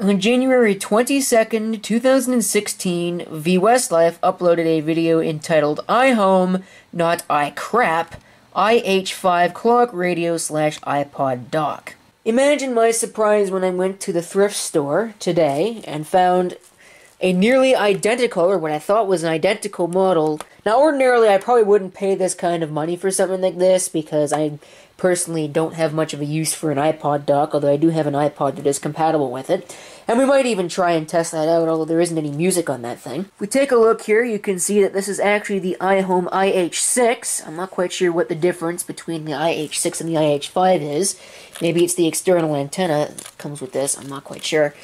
On January 22nd, 2016, VWestlife uploaded a video entitled iHome, not iCrap, IH5 clock radio slash iPod dock. Imagine my surprise when I went to the thrift store today and found a nearly identical, or what I thought was an identical model. Now, ordinarily, I probably wouldn't pay this kind of money for something like this because I personally don't have much of a use for an iPod dock, although I do have an iPod that is compatible with it. And we might even try and test that out, although there isn't any music on that thing. If we take a look here, you can see that this is actually the iHome IH6. I'm not quite sure what the difference between the IH6 and the IH5 is. Maybe it's the external antenna that comes with this, I'm not quite sure.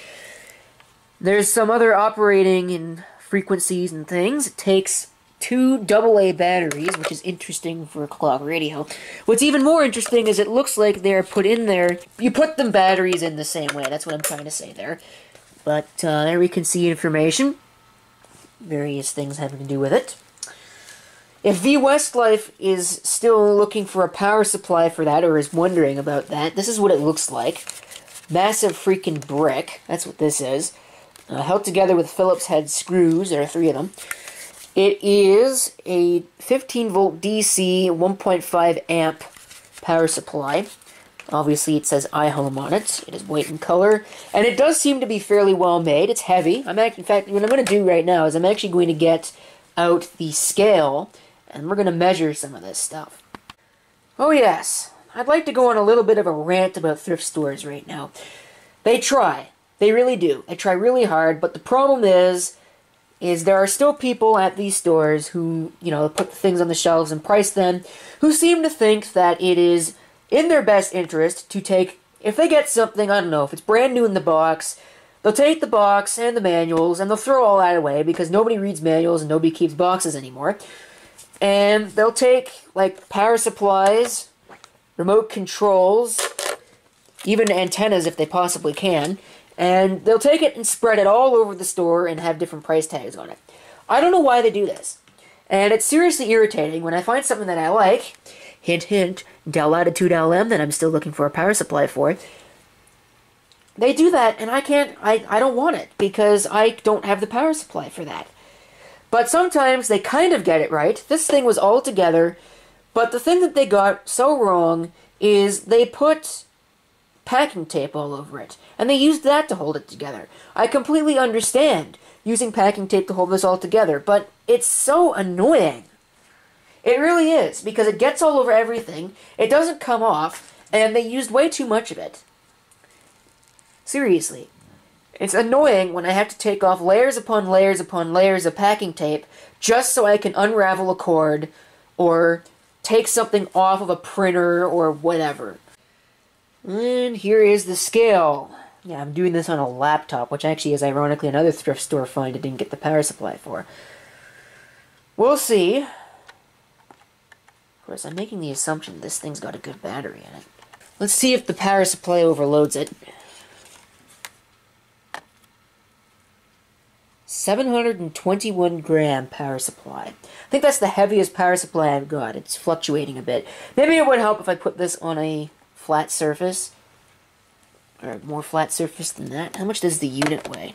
There's some other operating and frequencies and things. It takes two AA batteries, which is interesting for a clock radio. What's even more interesting is it looks like they're put in there. You put them batteries in the same way. That's what I'm trying to say there. But uh, there we can see information. Various things having to do with it. If VWestlife is still looking for a power supply for that, or is wondering about that, this is what it looks like. Massive freaking brick. That's what this is. Uh, held together with Phillips head screws. There are three of them. It is a 15 volt DC 1.5 amp power supply. Obviously, it says iHome on it. It is white in color, and it does seem to be fairly well made. It's heavy. I'm actually, in fact, what I'm going to do right now is I'm actually going to get out the scale, and we're going to measure some of this stuff. Oh yes, I'd like to go on a little bit of a rant about thrift stores right now. They try. They really do. They try really hard, but the problem is is there are still people at these stores who, you know, put things on the shelves and price them, who seem to think that it is in their best interest to take, if they get something, I don't know, if it's brand new in the box, they'll take the box and the manuals and they'll throw all that away because nobody reads manuals and nobody keeps boxes anymore. And they'll take, like, power supplies, remote controls, even antennas if they possibly can, and they'll take it and spread it all over the store and have different price tags on it. I don't know why they do this. And it's seriously irritating when I find something that I like, hint hint, Dell Latitude LM that I'm still looking for a power supply for. They do that and I can't I, I don't want it because I don't have the power supply for that. But sometimes they kind of get it right. This thing was all together, but the thing that they got so wrong is they put packing tape all over it, and they used that to hold it together. I completely understand using packing tape to hold this all together, but it's so annoying. It really is, because it gets all over everything, it doesn't come off, and they used way too much of it. Seriously. It's annoying when I have to take off layers upon layers upon layers of packing tape just so I can unravel a cord or take something off of a printer or whatever. And here is the scale. Yeah, I'm doing this on a laptop, which actually is ironically another thrift store find I didn't get the power supply for. We'll see. Of course, I'm making the assumption this thing's got a good battery in it. Let's see if the power supply overloads it. 721 gram power supply. I think that's the heaviest power supply I've got. It's fluctuating a bit. Maybe it would help if I put this on a flat surface, or more flat surface than that. How much does the unit weigh?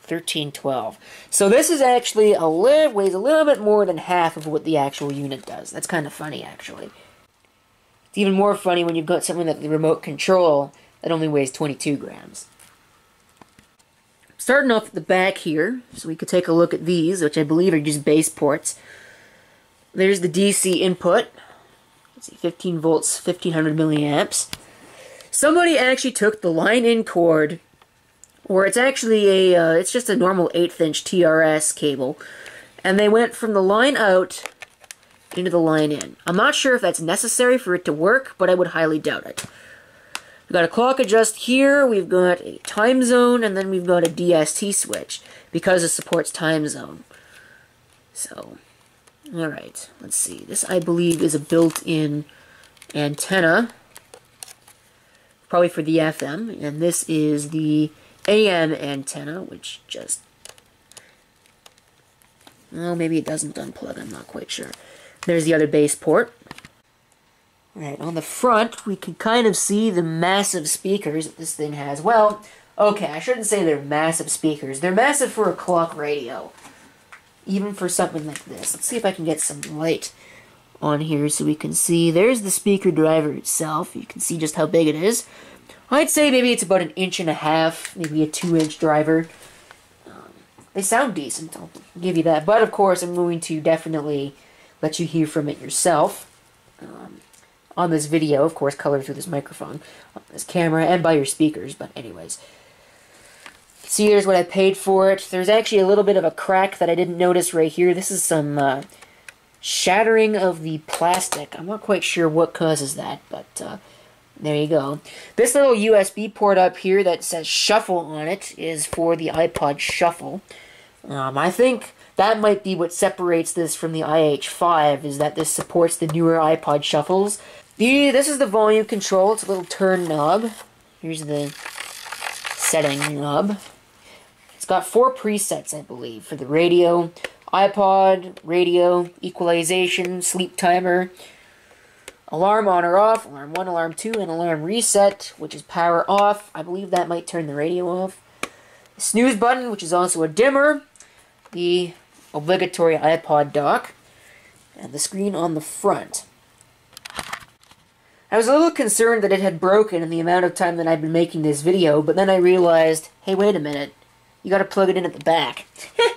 1312. So this is actually a little, weighs a little bit more than half of what the actual unit does. That's kind of funny, actually. It's even more funny when you've got something that the remote control that only weighs 22 grams. Starting off at the back here, so we could take a look at these, which I believe are just bass ports. There's the DC input, see, 15 volts, 1500 milliamps. Somebody actually took the line-in cord, or it's actually a, uh, it's just a normal eighth inch TRS cable, and they went from the line out into the line in. I'm not sure if that's necessary for it to work, but I would highly doubt it. We've got a clock adjust here, we've got a time zone, and then we've got a DST switch, because it supports time zone. So, Alright, let's see. This, I believe, is a built-in antenna, probably for the FM, and this is the AM antenna, which just... Well, maybe it doesn't unplug, I'm not quite sure. There's the other bass port. Alright, on the front, we can kind of see the massive speakers that this thing has. Well, Okay, I shouldn't say they're massive speakers. They're massive for a clock radio. Even for something like this. Let's see if I can get some light on here so we can see. There's the speaker driver itself. You can see just how big it is. I'd say maybe it's about an inch and a half, maybe a two inch driver. Um, they sound decent, I'll give you that. But of course, I'm going to definitely let you hear from it yourself. Um, on this video, of course, colored through this microphone, on this camera, and by your speakers. But anyways, see here's what I paid for it. There's actually a little bit of a crack that I didn't notice right here. This is some uh, shattering of the plastic. I'm not quite sure what causes that, but uh, there you go. This little USB port up here that says Shuffle on it is for the iPod Shuffle. Um, I think that might be what separates this from the IH5, is that this supports the newer iPod Shuffles. The, this is the volume control. It's a little turn knob. Here's the setting knob. It's got four presets, I believe, for the radio, iPod, radio, equalization, sleep timer, alarm on or off, alarm 1, alarm 2, and alarm reset, which is power off. I believe that might turn the radio off. Snooze button, which is also a dimmer. The obligatory iPod dock. And the screen on the front. I was a little concerned that it had broken in the amount of time that I've been making this video, but then I realized, hey, wait a minute. You gotta plug it in at the back.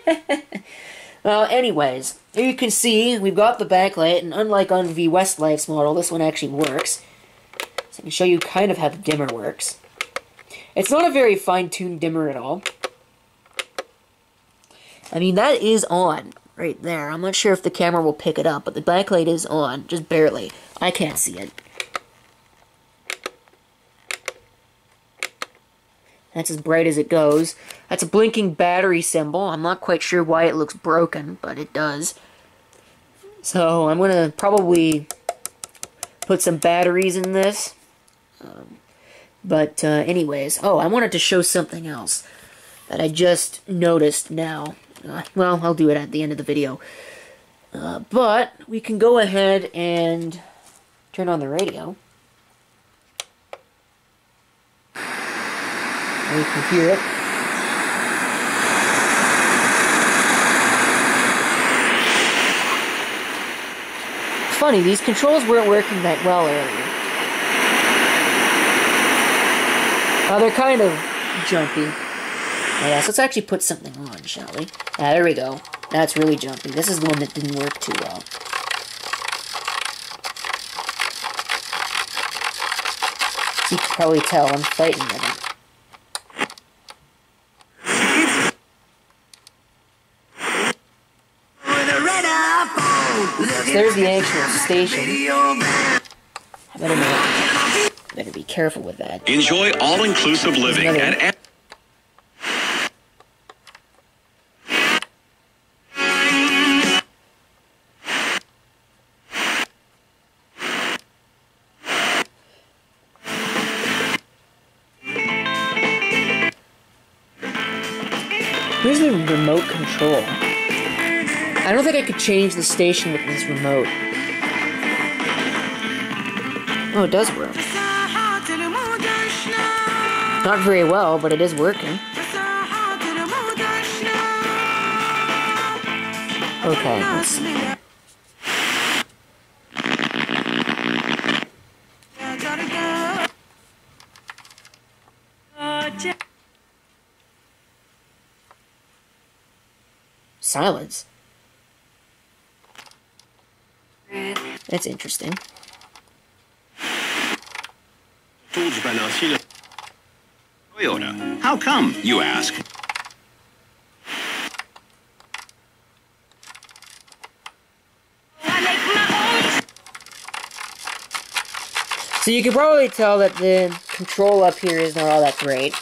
well, anyways, you can see we've got the backlight, and unlike on VWestlife's model, this one actually works. So I can show you kind of how the dimmer works. It's not a very fine-tuned dimmer at all. I mean, that is on right there. I'm not sure if the camera will pick it up, but the backlight is on, just barely. I can't see it. That's as bright as it goes. That's a blinking battery symbol. I'm not quite sure why it looks broken, but it does. So I'm going to probably put some batteries in this. Um, but uh, anyways, oh, I wanted to show something else that I just noticed now. Uh, well, I'll do it at the end of the video. Uh, but we can go ahead and turn on the radio. We can hear it. It's funny, these controls weren't working that well earlier. Oh, they're kind of jumpy. Yeah, so let's actually put something on, shall we? Ah, there we go. That's really jumpy. This is the one that didn't work too well. you can probably tell I'm fighting with it. So there's the actual station. I better, be, better be careful with that. Enjoy all-inclusive living at Where's the remote control? I don't think I could change the station with this remote. Oh, it does work. Not very well, but it is working. Okay, let's. Silence. That's interesting. Toyota. How come, you ask? So you can probably tell that the control up here is not all that great.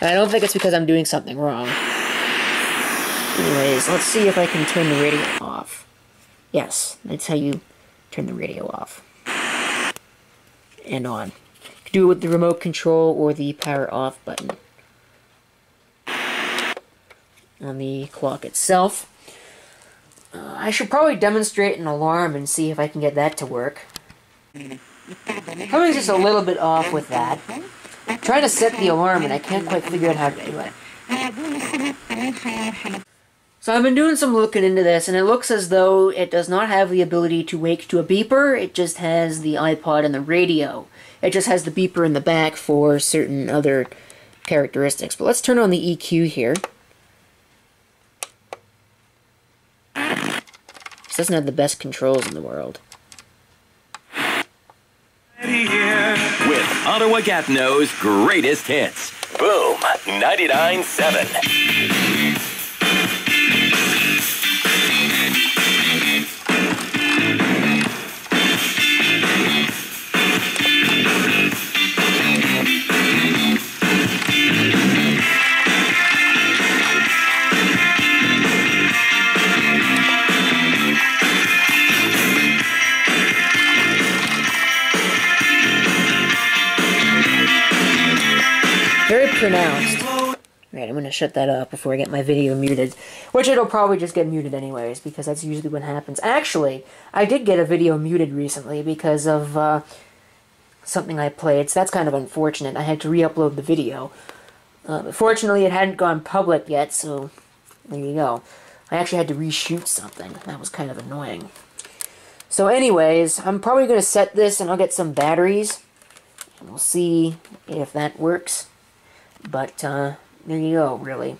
And I don't think it's because I'm doing something wrong. Anyways, let's see if I can turn the radio off. Yes, that's how you turn the radio off. And on. You can do it with the remote control or the power off button. On the clock itself. Uh, I should probably demonstrate an alarm and see if I can get that to work. Something's just a little bit off with that. I'm trying to set the alarm and I can't quite figure out how to do it. So I've been doing some looking into this, and it looks as though it does not have the ability to wake to a beeper, it just has the iPod and the radio. It just has the beeper in the back for certain other characteristics. But let's turn on the EQ here. This doesn't have the best controls in the world. With Ottawa Gatineau's greatest hits. Boom 99.7. shut that up before I get my video muted. Which it'll probably just get muted anyways, because that's usually what happens. Actually, I did get a video muted recently because of uh, something I played, so that's kind of unfortunate. I had to re-upload the video. Uh, fortunately, it hadn't gone public yet, so there you go. I actually had to reshoot something. That was kind of annoying. So anyways, I'm probably going to set this and I'll get some batteries. And we'll see if that works. But, uh, there you go, really.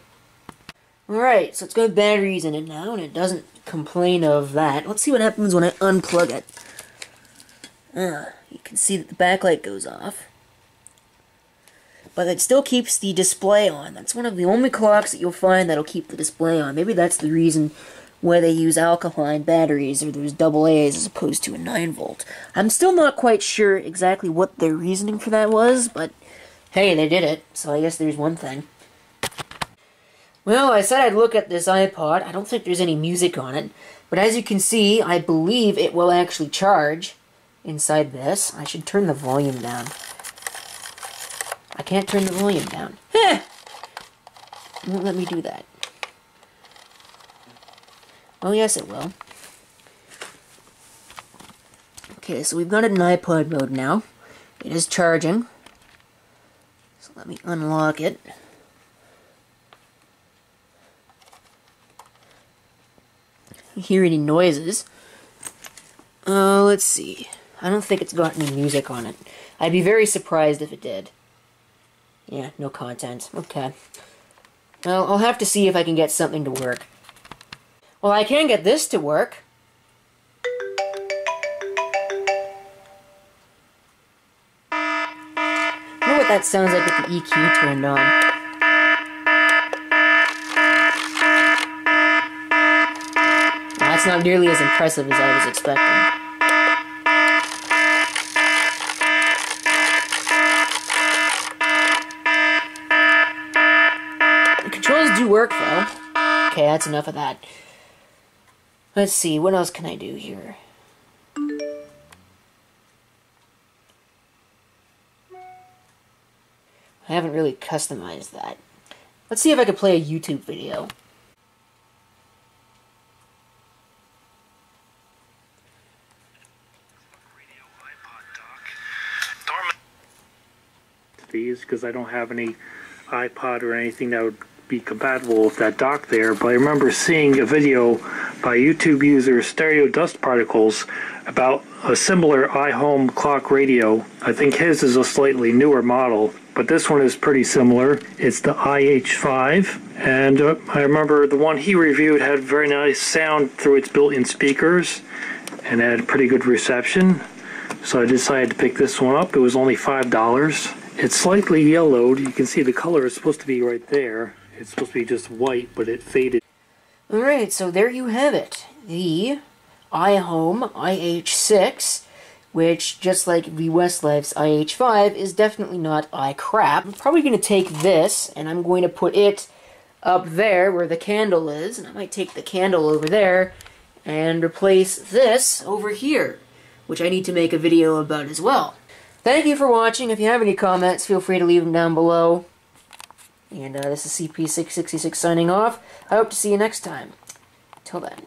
Alright, so it's got batteries in it now, and it doesn't complain of that. Let's see what happens when I unplug it. Ah, you can see that the backlight goes off. But it still keeps the display on. That's one of the only clocks that you'll find that'll keep the display on. Maybe that's the reason why they use alkaline batteries or those double A's as opposed to a 9 volt. I'm still not quite sure exactly what their reasoning for that was, but hey, they did it, so I guess there's one thing. Well, I said I'd look at this iPod. I don't think there's any music on it, but as you can see, I believe it will actually charge inside this. I should turn the volume down. I can't turn the volume down. It won't let me do that. Oh, yes, it will. Okay, so we've got it in iPod mode now. It is charging. So let me unlock it. Hear any noises? Uh, let's see. I don't think it's got any music on it. I'd be very surprised if it did. Yeah, no content. Okay. Well, I'll have to see if I can get something to work. Well, I can get this to work. I wonder what that sounds like with the EQ turned on. That's not nearly as impressive as I was expecting. The controls do work, though. Okay, that's enough of that. Let's see, what else can I do here? I haven't really customized that. Let's see if I can play a YouTube video. these because I don't have any iPod or anything that would be compatible with that dock there. But I remember seeing a video by YouTube user Stereo Dust Particles about a similar iHome clock radio. I think his is a slightly newer model, but this one is pretty similar. It's the IH5, and uh, I remember the one he reviewed had very nice sound through its built-in speakers and had pretty good reception. So I decided to pick this one up. It was only five dollars. It's slightly yellowed. You can see the color is supposed to be right there. It's supposed to be just white, but it faded. Alright, so there you have it. The iHome IH6, which, just like the Westlife's IH5, is definitely not iCrap. I'm probably going to take this, and I'm going to put it up there where the candle is, and I might take the candle over there and replace this over here, which I need to make a video about as well. Thank you for watching. If you have any comments, feel free to leave them down below. And uh, this is CP666 signing off. I hope to see you next time. Till then.